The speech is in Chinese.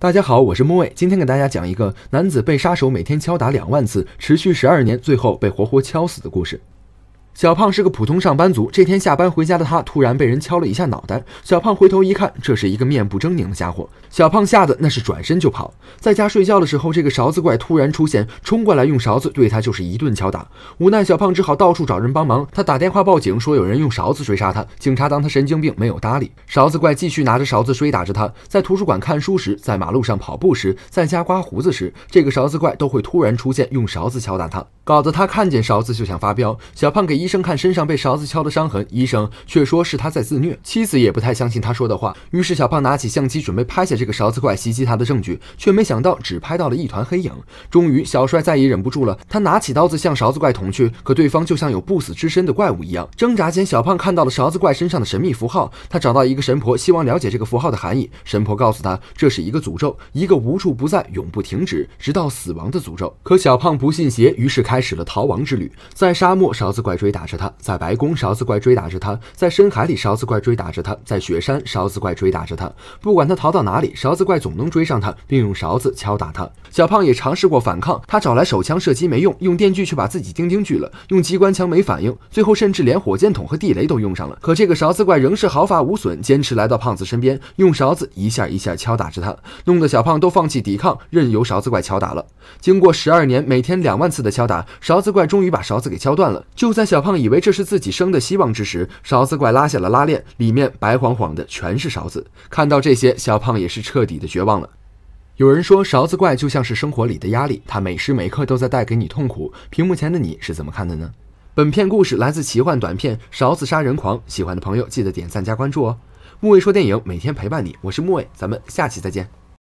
大家好，我是木卫，今天给大家讲一个男子被杀手每天敲打两万次，持续十二年，最后被活活敲死的故事。小胖是个普通上班族。这天下班回家的他，突然被人敲了一下脑袋。小胖回头一看，这是一个面部狰狞的家伙。小胖吓得那是转身就跑。在家睡觉的时候，这个勺子怪突然出现，冲过来用勺子对他就是一顿敲打。无奈小胖只好到处找人帮忙。他打电话报警，说有人用勺子追杀他。警察当他神经病，没有搭理。勺子怪继续拿着勺子追打着他。在图书馆看书时，在马路上跑步时，在家刮胡子时，这个勺子怪都会突然出现，用勺子敲打他，搞得他看见勺子就想发飙。小胖给医。医生看身上被勺子敲的伤痕，医生却说是他在自虐。妻子也不太相信他说的话，于是小胖拿起相机准备拍下这个勺子怪袭击他的证据，却没想到只拍到了一团黑影。终于，小帅再也忍不住了，他拿起刀子向勺子怪捅去，可对方就像有不死之身的怪物一样。挣扎间，小胖看到了勺子怪身上的神秘符号，他找到一个神婆，希望了解这个符号的含义。神婆告诉他，这是一个诅咒，一个无处不在、永不停止、直到死亡的诅咒。可小胖不信邪，于是开始了逃亡之旅。在沙漠，勺子怪追打。打着他，在白宫勺子怪追打着他，在深海里勺子怪追打着他，在雪山勺子怪追打着他。不管他逃到哪里，勺子怪总能追上他，并用勺子敲打他。小胖也尝试过反抗，他找来手枪射击没用，用电锯却把自己钉钉锯了，用机关枪没反应，最后甚至连火箭筒和地雷都用上了。可这个勺子怪仍是毫发无损，坚持来到胖子身边，用勺子一下一下敲打着他，弄得小胖都放弃抵抗，任由勺子怪敲打了。经过十二年，每天两万次的敲打，勺子怪终于把勺子给敲断了。就在小小胖。以为这是自己生的希望之时，勺子怪拉下了拉链，里面白晃晃的全是勺子。看到这些，小胖也是彻底的绝望了。有人说，勺子怪就像是生活里的压力，它每时每刻都在带给你痛苦。屏幕前的你是怎么看的呢？本片故事来自奇幻短片《勺子杀人狂》，喜欢的朋友记得点赞加关注哦。木卫说电影，每天陪伴你，我是木卫，咱们下期再见。